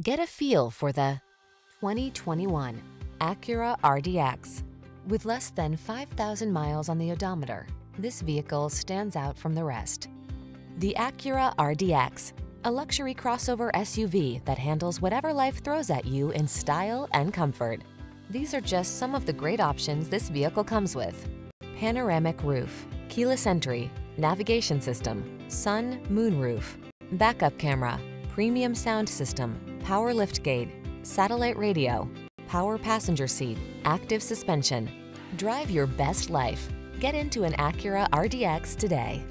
Get a feel for the 2021 Acura RDX. With less than 5,000 miles on the odometer, this vehicle stands out from the rest. The Acura RDX, a luxury crossover SUV that handles whatever life throws at you in style and comfort. These are just some of the great options this vehicle comes with. Panoramic roof, keyless entry, navigation system, sun, moon roof, backup camera, premium sound system, power liftgate, satellite radio, power passenger seat, active suspension. Drive your best life. Get into an Acura RDX today.